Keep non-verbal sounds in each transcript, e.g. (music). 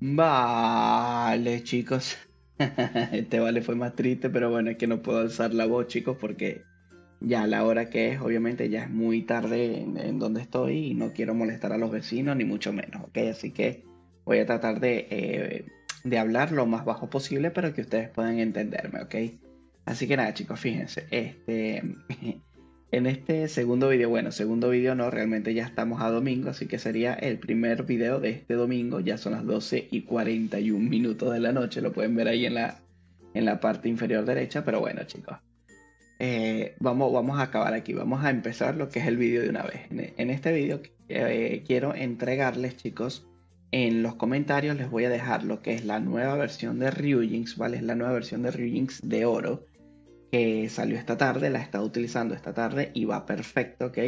Vale, chicos. (laughs) Este vale fue más triste, pero bueno, es que no puedo alzar la voz, chicos, porque ya la hora que es, obviamente ya es muy tarde en, en donde estoy y no quiero molestar a los vecinos, ni mucho menos, ¿ok? Así que voy a tratar de, eh, de hablar lo más bajo posible, pero que ustedes puedan entenderme, ¿ok? Así que nada, chicos, fíjense, este, (laughs) en este segundo video, bueno, segundo video no, realmente ya estamos a domingo, así que sería el primer video de este domingo, ya son las 12 y 41 minutos de la noche, lo pueden ver ahí en la, en la parte inferior derecha, pero bueno, chicos. Eh, vamos, vamos a acabar aquí, vamos a empezar lo que es el vídeo de una vez. En, en este vídeo eh, quiero entregarles, chicos, en los comentarios les voy a dejar lo que es la nueva versión de Ryujinx, ¿vale? Es la nueva versión de Ryujinx de oro que salió esta tarde, la he estado utilizando esta tarde y va perfecto, ¿ok?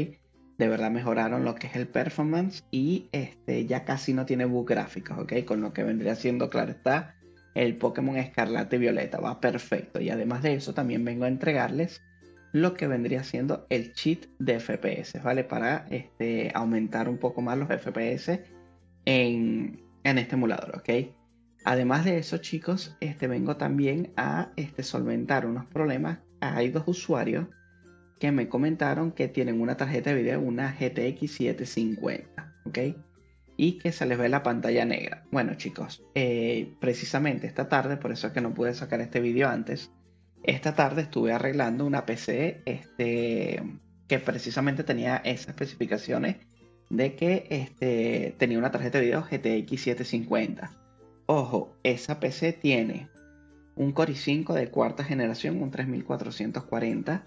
De verdad mejoraron lo que es el performance y este, ya casi no tiene bug gráficos, ¿ok? Con lo que vendría siendo, claro está, el Pokémon Escarlata y Violeta, va perfecto. Y además de eso también vengo a entregarles lo que vendría siendo el cheat de FPS, ¿vale? Para este, aumentar un poco más los FPS en, en este emulador, ¿ok? Además de eso, chicos, este, vengo también a este, solventar unos problemas. Hay dos usuarios que me comentaron que tienen una tarjeta de video, una GTX 750, ¿ok? Y que se les ve la pantalla negra. Bueno, chicos, eh, precisamente esta tarde, por eso es que no pude sacar este vídeo antes, esta tarde estuve arreglando una PC este, que precisamente tenía esas especificaciones de que este, tenía una tarjeta de video GTX 750. Ojo, esa PC tiene un Core i5 de cuarta generación, un 3440,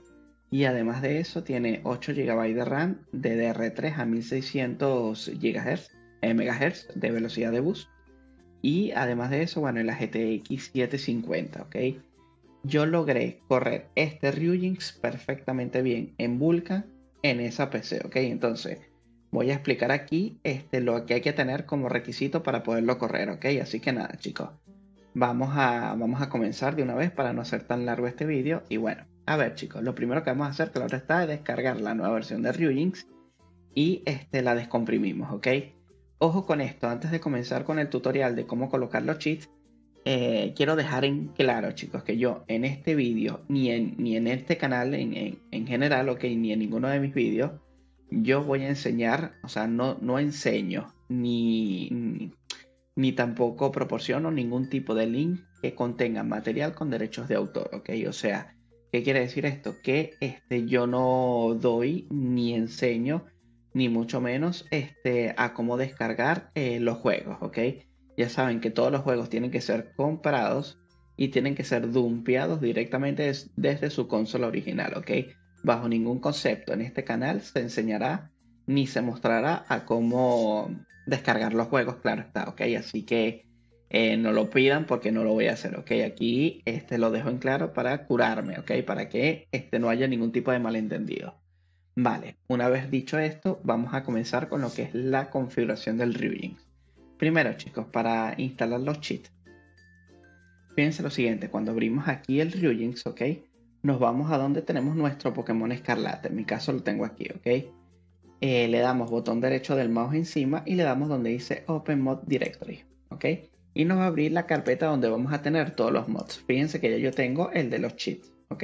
y además de eso tiene 8 GB de RAM DDR3 a 1600 GHz, MHz de velocidad de bus. Y además de eso, bueno, la GTX 750, ¿ok? Yo logré correr este Ryujinx perfectamente bien en Vulkan en esa PC, ¿ok? Entonces, voy a explicar aquí este, lo que hay que tener como requisito para poderlo correr, ¿ok? Así que nada, chicos, vamos a, comenzar de una vez para no hacer tan largo este vídeo. Y bueno, a ver, chicos, lo primero que vamos a hacer, claro está, es descargar la nueva versión de Ryujinx y este, la descomprimimos, ¿ok? Ojo con esto, antes de comenzar con el tutorial de cómo colocar los cheats, eh, quiero dejar en claro, chicos, que yo en este vídeo, ni en, ni en este canal en, en, en general, ok, ni en ninguno de mis vídeos, yo voy a enseñar, o sea, no, no enseño ni, ni, tampoco proporciono ningún tipo de link que contenga material con derechos de autor, ¿ok? O sea, ¿qué quiere decir esto? Que este, yo no doy ni enseño, ni mucho menos este, a cómo descargar eh, los juegos, ¿ok? Ya saben que todos los juegos tienen que ser comprados y tienen que ser dumpeados directamente des desde su consola original, ¿ok? Bajo ningún concepto en este canal se enseñará ni se mostrará a cómo descargar los juegos, claro está, ok. Así que eh, no lo pidan porque no lo voy a hacer, ok. Aquí este, lo dejo en claro para curarme, ok. Para que este, no haya ningún tipo de malentendido. Vale, una vez dicho esto, vamos a comenzar con lo que es la configuración del Ryujinx. Primero, chicos, para instalar los cheats. Fíjense lo siguiente, cuando abrimos aquí el Ryujinx, ok nos vamos a donde tenemos nuestro Pokémon Escarlata. En mi caso lo tengo aquí, ¿ok? Eh, le damos botón derecho del mouse encima y le damos donde dice Open Mod Directory, ¿ok? Y nos va a abrir la carpeta donde vamos a tener todos los mods. Fíjense que ya yo tengo el de los cheats, ¿ok?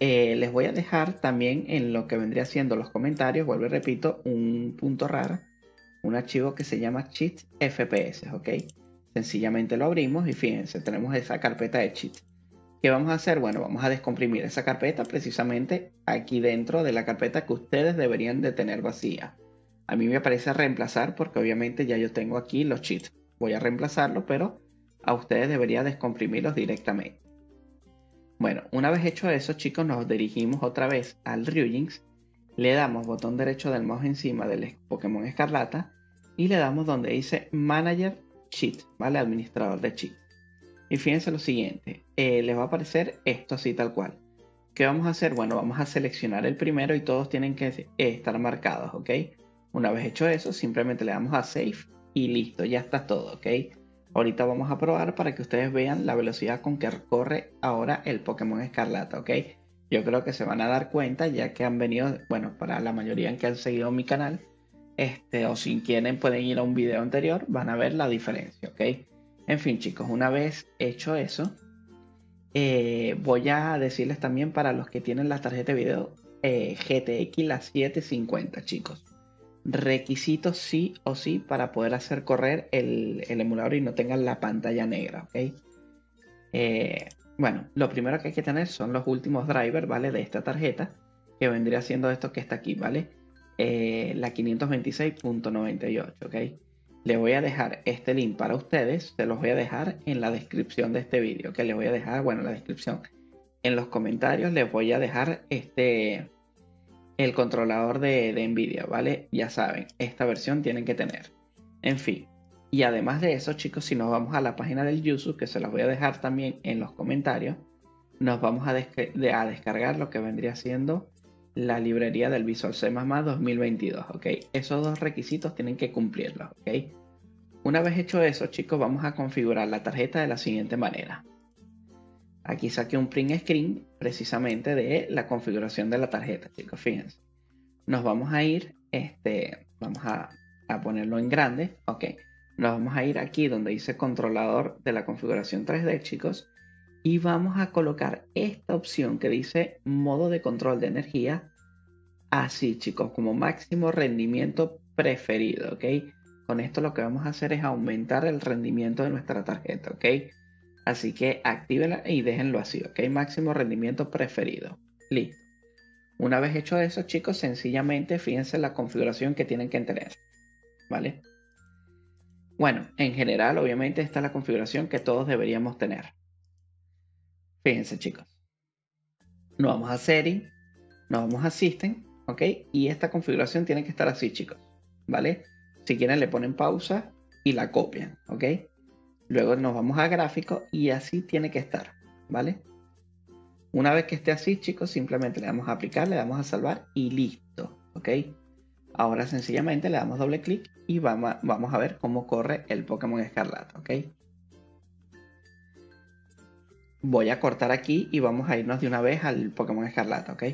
Eh, les voy a dejar también en lo que vendría siendo los comentarios, vuelvo y repito, un punto raro, un archivo que se llama cheat fps, ¿ok? Sencillamente lo abrimos y fíjense, tenemos esa carpeta de cheats. ¿Qué vamos a hacer? Bueno, vamos a descomprimir esa carpeta precisamente aquí dentro de la carpeta que ustedes deberían de tener vacía. A mí me parece reemplazar porque obviamente ya yo tengo aquí los cheats. Voy a reemplazarlo, pero a ustedes debería descomprimirlos directamente. Bueno, una vez hecho eso, chicos, nos dirigimos otra vez al Ryujinx, le damos botón derecho del mouse encima del Pokémon Escarlata y le damos donde dice Manager Cheat, ¿vale? Administrador de cheat. Y fíjense lo siguiente, eh, les va a aparecer esto así tal cual. ¿Qué vamos a hacer? Bueno, vamos a seleccionar el primero y todos tienen que eh, estar marcados, ¿ok? Una vez hecho eso, simplemente le damos a Save y listo, ya está todo, ¿ok? Ahorita vamos a probar para que ustedes vean la velocidad con que corre ahora el Pokémon Escarlata, ¿ok? yo creo que se van a dar cuenta ya que han venido, bueno, para la mayoría que han seguido mi canal, este, o si quieren pueden ir a un video anterior, van a ver la diferencia, ¿ok? En fin, chicos, una vez hecho eso, eh, voy a decirles también para los que tienen la tarjeta de video eh, GTX la 750, chicos. Requisitos sí o sí para poder hacer correr el, emulador y no tengan la pantalla negra, ¿ok? Eh, bueno, lo primero que hay que tener son los últimos drivers, ¿vale? De esta tarjeta, que vendría siendo esto que está aquí, ¿vale? la 526.98, ¿ok? Le voy a dejar este link para ustedes, se los voy a dejar en la descripción de este vídeo, que les voy a dejar, bueno, la descripción. En los comentarios les voy a dejar este, el controlador de, de Nvidia, ¿vale? Ya saben, esta versión tienen que tener. En fin, y además de eso, chicos, si nos vamos a la página del YouTube, que se las voy a dejar también en los comentarios, nos vamos a, a descargar lo que vendría siendo la librería del Visual C++ 2022, ¿ok? Esos dos requisitos tienen que cumplirlos, ¿ok? Una vez hecho eso, chicos, vamos a configurar la tarjeta de la siguiente manera. Aquí saqué un print screen precisamente de la configuración de la tarjeta, chicos, fíjense. Nos vamos a ir, este, vamos a, a ponerlo en grande, ok. Nos vamos a ir aquí donde dice controlador de la configuración 3D, chicos y vamos a colocar esta opción que dice modo de control de energía así chicos como máximo rendimiento preferido con esto lo que vamos a hacer es aumentar el rendimiento de nuestra tarjeta así que actívenla y déjenlo así ok máximo rendimiento preferido. Listo. Una vez hecho eso chicos sencillamente fíjense la configuración que tienen que tener vale bueno en general obviamente esta es la configuración que todos deberíamos tener Fíjense, chicos. Nos vamos a Setting, nos vamos a System, ¿ok? Y esta configuración tiene que estar así, chicos, ¿vale? Si quieren le ponen pausa y la copian, ¿ok? Luego nos vamos a gráfico y así tiene que estar, ¿vale? Una vez que esté así, chicos, simplemente le damos a aplicar, le damos a salvar y listo, ¿ok? Ahora sencillamente le damos doble clic y vamos a, vamos a ver cómo corre el Pokémon Escarlata, ¿ok? Voy a cortar aquí y vamos a irnos de una vez al Pokémon Escarlata, ¿ok?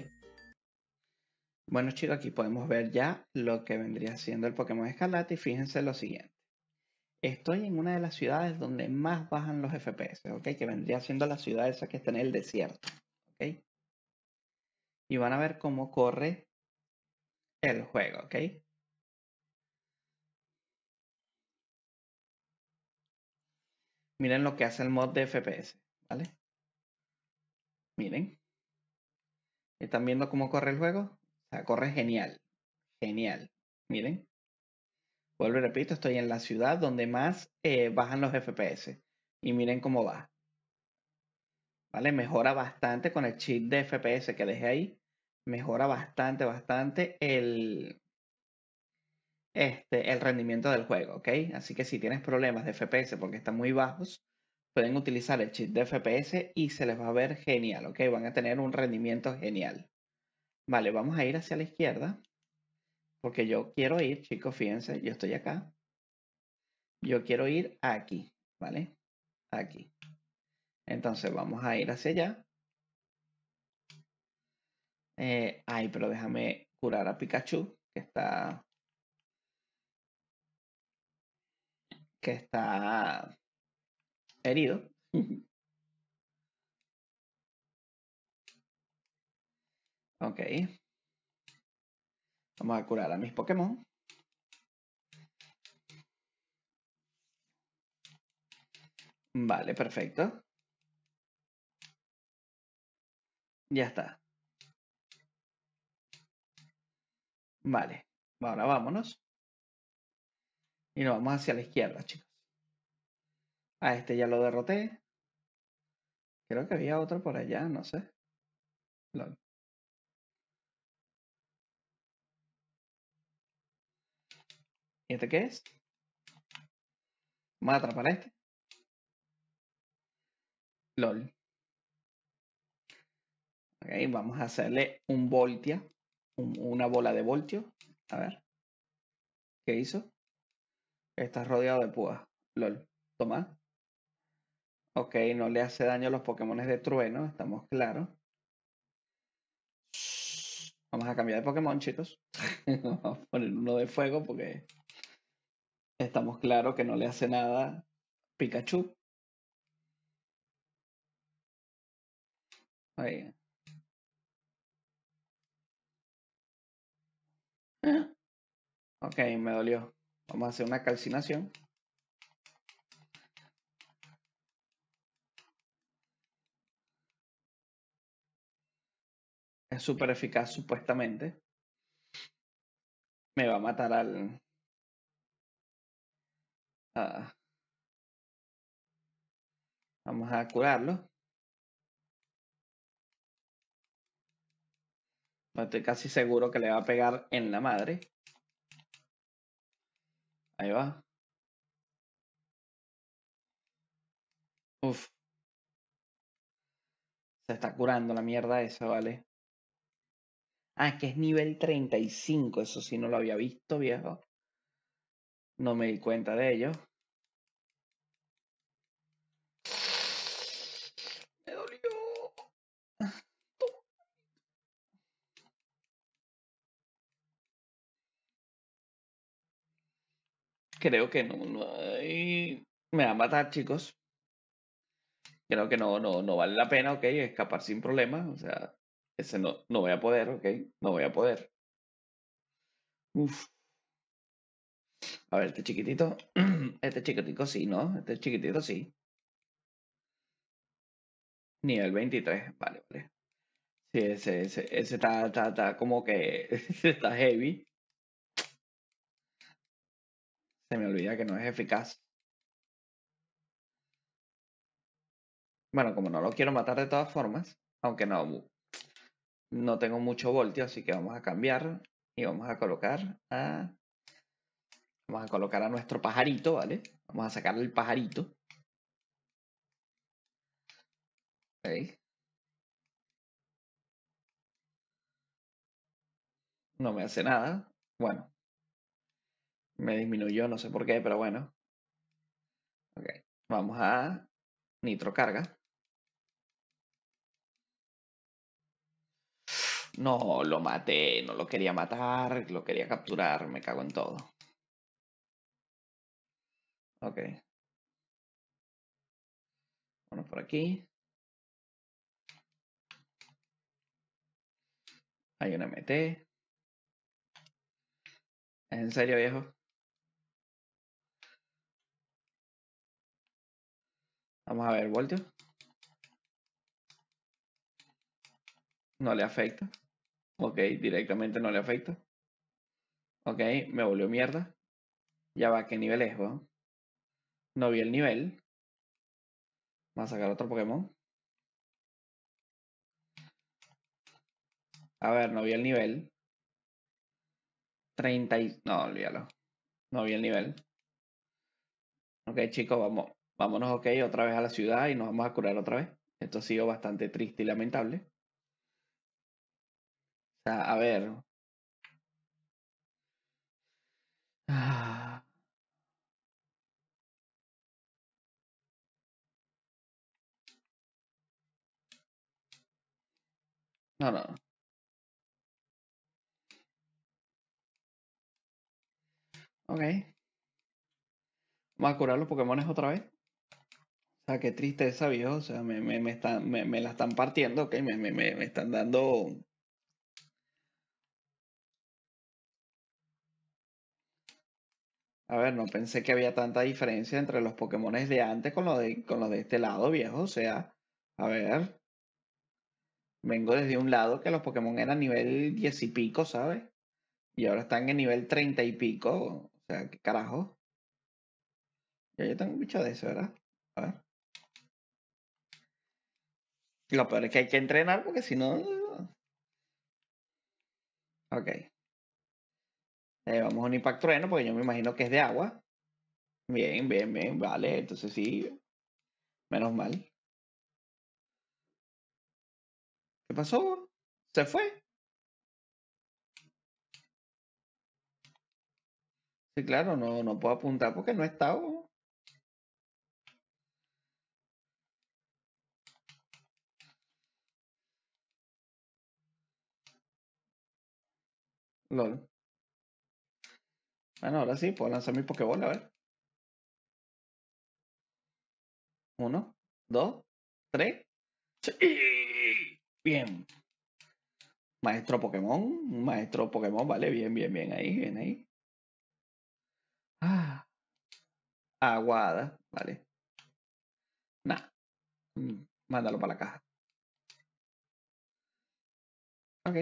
Bueno chicos, aquí podemos ver ya lo que vendría siendo el Pokémon Escarlata y fíjense lo siguiente. Estoy en una de las ciudades donde más bajan los FPS, ¿ok? Que vendría siendo la ciudad esa que está en el desierto, ¿ok? Y van a ver cómo corre el juego, ¿ok? Miren lo que hace el mod de FPS, ¿vale? Miren. ¿Están viendo cómo corre el juego? Corre genial. Genial. Miren. Vuelvo y repito, estoy en la ciudad donde más eh, bajan los FPS. Y miren cómo va. ¿Vale? Mejora bastante con el chip de FPS que dejé ahí. Mejora bastante, bastante el, este, el rendimiento del juego, ¿ok? Así que si tienes problemas de FPS porque están muy bajos, pueden utilizar el chip de FPS y se les va a ver genial, ¿ok? Van a tener un rendimiento genial. Vale, vamos a ir hacia la izquierda. Porque yo quiero ir, chicos, fíjense, yo estoy acá. Yo quiero ir aquí, ¿vale? Aquí. Entonces vamos a ir hacia allá. Eh, ay, pero déjame curar a Pikachu, que está... Que está herido. ok. Vamos a curar a mis Pokémon. Vale, perfecto. Ya está. Vale. Ahora vámonos. Y nos vamos hacia la izquierda, chicos. A este ya lo derroté. Creo que había otro por allá, no sé. ¿Y este qué es? Vamos a atrapar a este. LOL. Ok, vamos a hacerle un voltia. una bola de voltio. A ver. ¿Qué hizo? Está rodeado de púas. LOL. Toma. Ok, no le hace daño a los Pokémon de trueno, estamos claros. Vamos a cambiar de Pokémon, chicos. (laughs) Vamos a poner uno de fuego porque estamos claros que no le hace nada Pikachu. Ahí. Ah. Ok, me dolió. Vamos a hacer una calcinación. Es súper eficaz supuestamente. Me va a matar al... Vamos a curarlo. Estoy casi seguro que le va a pegar en la madre. Ahí va. Uf. Se está curando la mierda esa, ¿vale? Ah, que es nivel 35. Eso sí no lo había visto, viejo. No me di cuenta de ello. Me dolió. Creo que no, no Me va a matar, chicos. Creo que no, no, no vale la pena, ok, escapar sin problemas. O sea, ese no, no voy a poder, ok, no voy a poder. Uf. A ver, este chiquitito. (clears throat) Este chiquitico sí, ¿no? Este chiquitito sí. Nivel 23, vale, vale. Sí, ese, ese, ese está, está, está como que (laughs) está heavy. Se me olvida que no es eficaz. Bueno, como no lo quiero matar de todas formas, aunque no, no tengo mucho voltio, así que vamos a cambiar y vamos a colocar a... Vamos a colocar a nuestro pajarito, ¿vale? Vamos a sacarle el pajarito. No me hace nada. Bueno. Me disminuyó, no sé por qué, pero bueno. Ok. Vamos a nitro No, lo maté, no lo quería matar, lo quería capturar, me cago en todo. Ok. Bueno, por aquí. Hay un MT. ¿Es en serio, viejo? Vamos a ver, voltio. No le afecta. Ok, directamente no le afecta. Ok, me volvió mierda. Ya va, ¿qué nivel es? No vi el nivel. Vamos a sacar otro Pokémon. A ver, no vi el nivel. 30 y... No, olvídalo. No vi el nivel. Ok, chicos, vamos. Vámonos, ok, otra vez a la ciudad y nos vamos a curar otra vez. Esto ha sido bastante triste y lamentable. O sea, a ver. Ah, No, no. Ok. Vamos a curar los Pokémones otra vez. O sea, qué tristeza, viejo. O sea, me, me, me, están, me, me la están partiendo, ok. Me, me, me, me están dando. A ver, no pensé que había tanta diferencia entre los Pokémones de antes con los de, con los de este lado, viejo. O sea, a ver. Vengo desde un lado que los Pokémon eran nivel 10 y pico, ¿sabes? Y ahora están en nivel 30 y pico. O sea, ¿qué carajo? Ya yo tengo bicho de eso, ¿verdad? A ver. Lo peor es que hay que entrenar porque si no. Ok. Vamos a un impacto trueno porque yo me imagino que es de agua. Bien, bien, bien, vale. Entonces sí. Menos mal. ¿Qué pasó? ¿Se fue? Sí, claro, no, no puedo apuntar porque no está. ¿o? LOL. Bueno, ahora sí, puedo lanzar mi Pokéball, a ver. Uno, dos, tres. ¡Sí! Bien. Maestro Pokémon, maestro Pokémon, vale, bien, bien, bien ahí, bien ahí. Ah. Aguada, vale. Nah. Mm, Mándalo para la caja. Ok.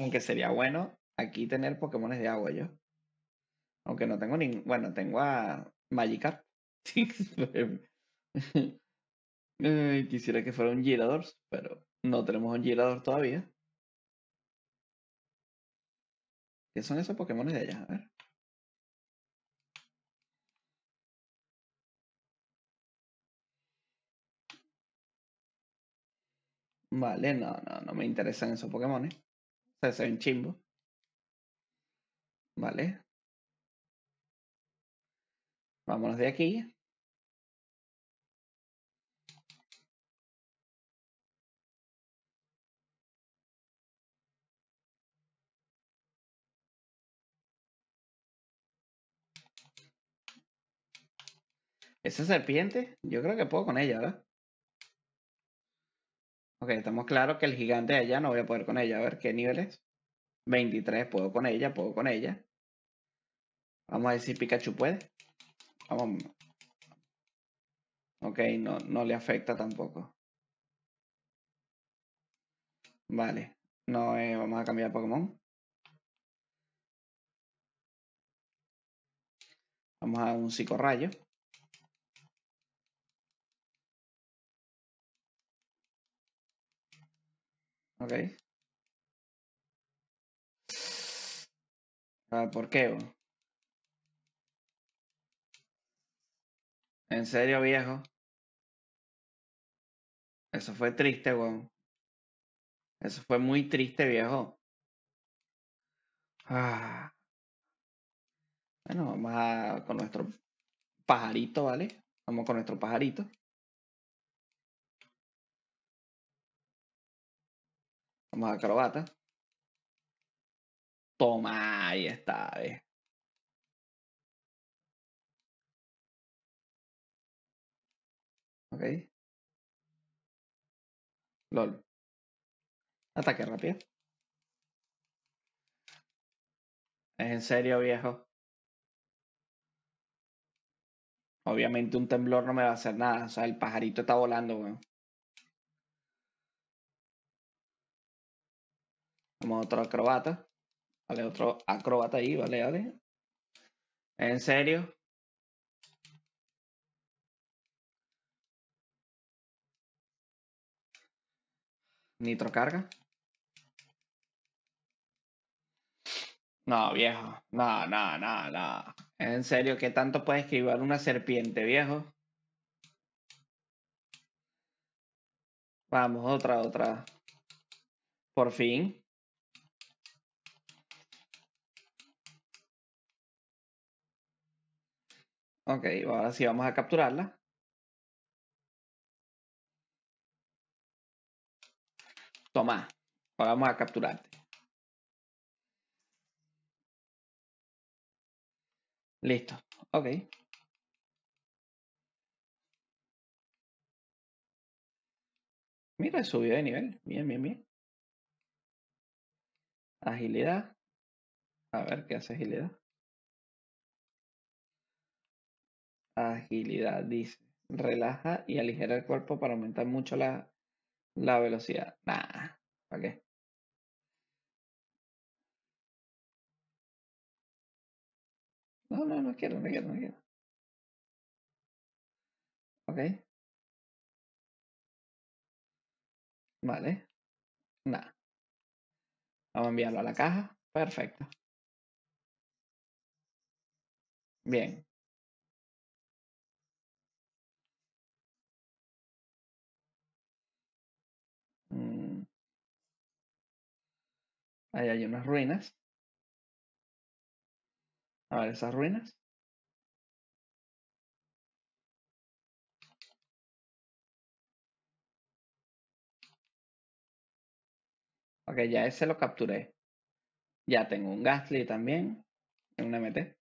Aunque sería bueno aquí tener Pokémones de agua yo. Aunque no tengo ni... Bueno, tengo a Magikarp. Ay, (laughs) (laughs) quisiera que fuera un Gyarados, pero no tenemos un Gyarados todavía. ¿Qué son esos Pokémones de allá? A ver. Vale, no, no, no me interesan esos Pokémones. O sea, se ven chimbo. Vale. Vámonos de aquí. Esa serpiente, yo creo que puedo con ella, ¿verdad? Ok, estamos claros que el gigante allá no voy a poder con ella. A ver, ¿qué nivel es? 23, puedo con ella, puedo con ella. Vamos a ver si Pikachu puede. Vamos. Ok, no, no le afecta tampoco. Vale. No, eh, vamos a cambiar Pokémon. Vamos a un psicorrayo. Ok. Ah, ¿Por qué? bo? En serio, viejo. Eso fue triste, weón. Eso fue muy triste, viejo. Ah. Bueno, vamos a con nuestro pajarito, ¿vale? Vamos con nuestro pajarito. Vamos a acrobata. Toma, ahí está, eh. Ok. LOL. Ataque rápido. Es en serio, viejo. Obviamente un temblor no me va a hacer nada. O sea, el pajarito está volando, weón. Vamos otro acrobata. Vale, otro acrobata ahí, vale, vale. ¿En serio? Nitro carga. No, viejo. No, no, no, no. ¿En serio qué tanto puede esquivar una serpiente, viejo? Vamos, otra, otra. Por fin. Ok, ahora sí vamos a capturarla. Ahora vamos a capturarte. Listo, ok. Mira, subió de nivel. Bien, bien, bien. Agilidad. A ver qué hace agilidad. Agilidad, dice. Relaja y aligera el cuerpo para aumentar mucho la, la velocidad. Nah, ¿para qué? No, no, no quiero, no quiero, no quiero. Ok. Vale. Nah. Vamos a enviarlo a la caja. Perfecto. Bien. Ahí hay unas ruinas. A ver, esas ruinas. Ok, ya ese lo capturé. Ya tengo un Gastly también. En un MT.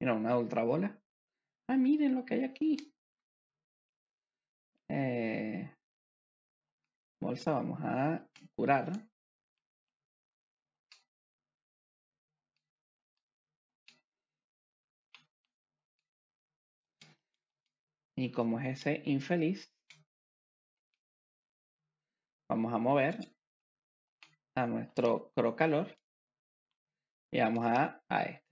Mira, una ultra bola. Ah, miren lo que hay aquí. Eh, bolsa, vamos a curar. Y como es ese infeliz, vamos a mover a nuestro crocalor y vamos a, a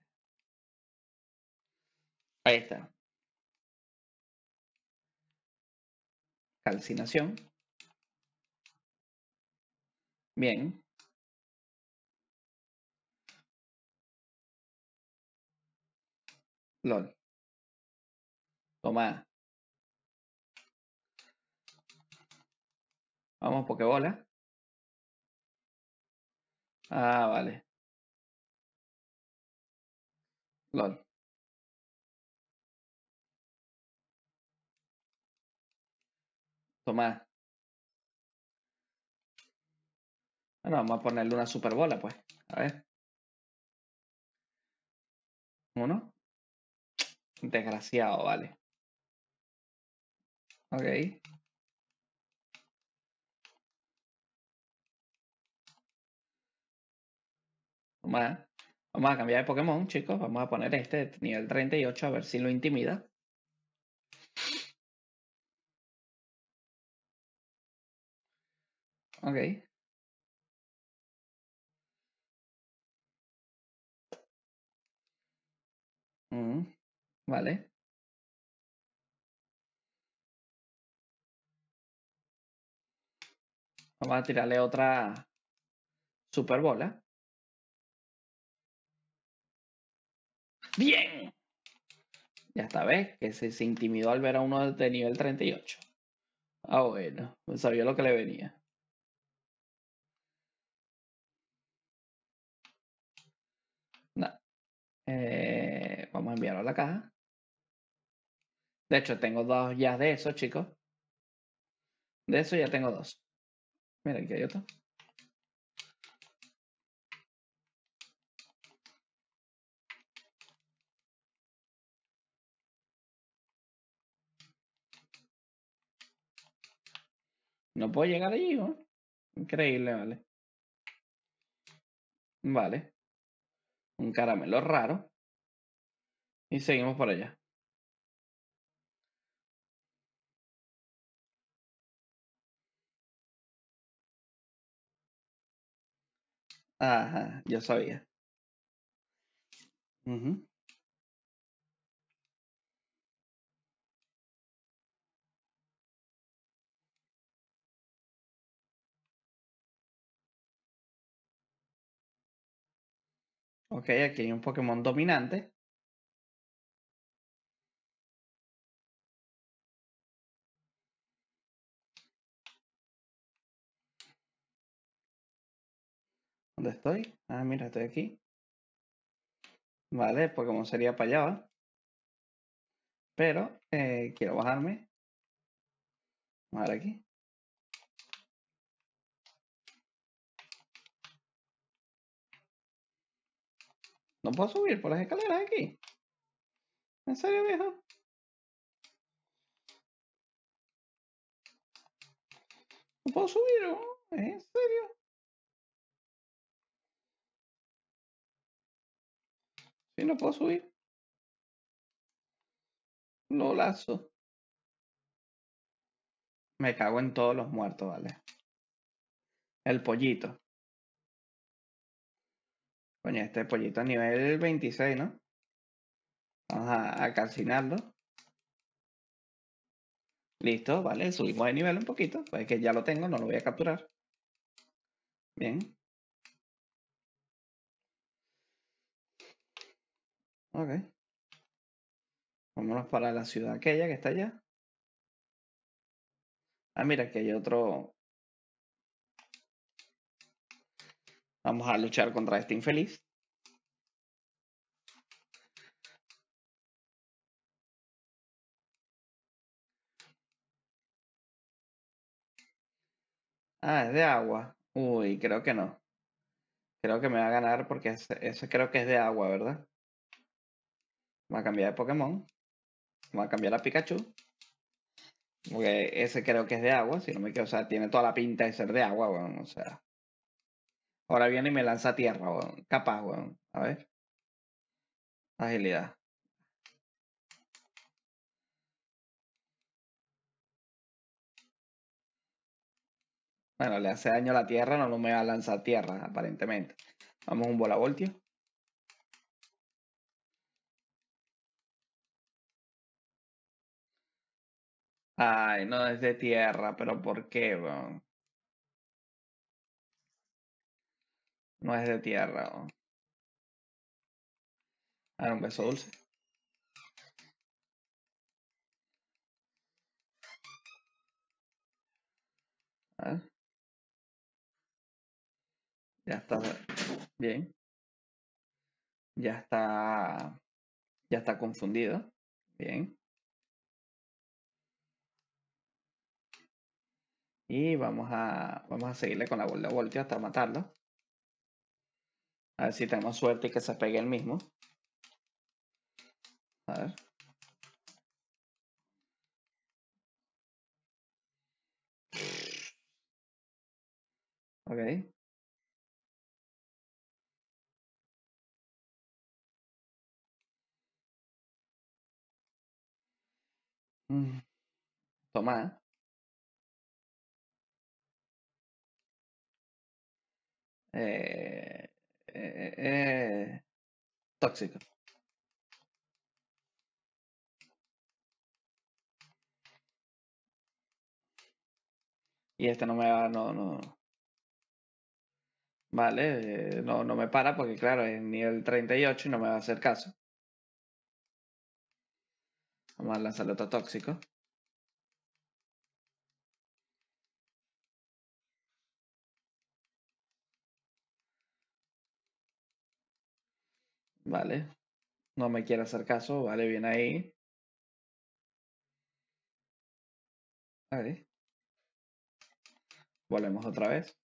este. Calcinación. Bien. LOL. Toma. Vamos, Pokébola. Ah, vale. LOL. Toma. Bueno, vamos a ponerle una super bola, pues. A ver. Uno. Desgraciado, vale. Ok. Vamos a, cambiar de Pokémon, chicos. Vamos a poner este nivel 38 a ver si lo intimida. Ok. Mm, vale. Vamos a tirarle otra super bola. Bien. Ya está, ¿ves? Que se, se intimidó al ver a uno de nivel 38. Ah, bueno. No sabía lo que le venía. Eh, vamos a enviarlo a la caja. De hecho, tengo dos ya de esos, chicos. De eso ya tengo dos. Mira, aquí hay otro. No puedo llegar allí, ¿no? Increíble, vale. Vale. Un caramelo raro. Y seguimos por allá. Ajá, yo sabía. Ok, aquí hay un Pokémon dominante. ¿Dónde estoy? Ah, mira, estoy aquí. Vale, Pokémon sería para allá. Pero eh, quiero bajarme. Vamos a ver aquí. No puedo subir por las escaleras aquí. ¿En serio, viejo? No puedo subir, ¿no? ¿En serio? Sí, no puedo subir. No lazo. Me cago en todos los muertos, vale. El pollito. Coño, este pollito a nivel 26, ¿no? Vamos a, a calcinarlo. Listo, vale, subimos de nivel un poquito. Pues que ya lo tengo, no lo voy a capturar. Bien. Ok. Vámonos para la ciudad aquella que está allá. Ah, mira, aquí hay otro. Vamos a luchar contra este infeliz. Ah, es de agua. Uy, creo que no. Creo que me va a ganar porque ese, creo que es de agua, ¿verdad? Vamos a cambiar de Pokémon. Vamos a cambiar a Pikachu. Porque ese creo que es de agua, si no me equivoco. O sea, tiene toda la pinta de ser de agua, weón. O sea. Ahora viene y me lanza tierra, weón. Capaz, weón. A ver. Agilidad. Bueno, le hace daño a la tierra, no, no me va a lanzar tierra, aparentemente. Vamos un bola voltio. Ay, no es de tierra, pero ¿por qué? No es de tierra, weón. Ah, un beso dulce. A ver. Ya está bien. Ya está. Ya está confundido. Bien. Y vamos a, vamos a seguirle con la bola voltio hasta matarlo. A ver si tenemos suerte y que se pegue el mismo. A ver. Ok. Mm. Toma. Eh, eh, eh, tóxico. Y este no me va, no, no. Vale, no, no me para porque claro, es nivel 38 y no me va a hacer caso. Vamos a lanzarle otro tóxico. Vale. No me quiere hacer caso. Vale, bien ahí. Vale. Volvemos otra vez.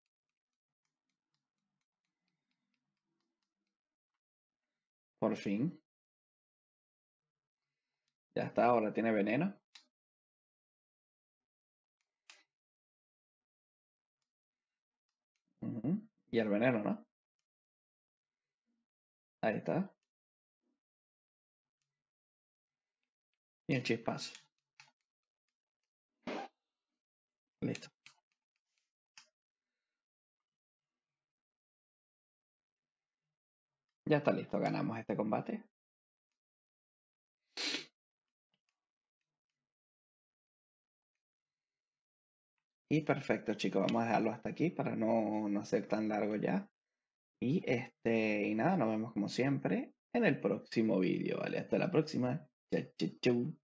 Por fin. Ya está, ahora tiene veneno. Y el veneno, ¿no? Ahí está. Y un chispazo. Listo. Ya está listo, ganamos este combate. Y perfecto, chicos, vamos a dejarlo hasta aquí para no, no ser tan largo ya. Y este, y nada, nos vemos como siempre en el próximo vídeo, ¿vale? Hasta la próxima. Chau, chau, chau.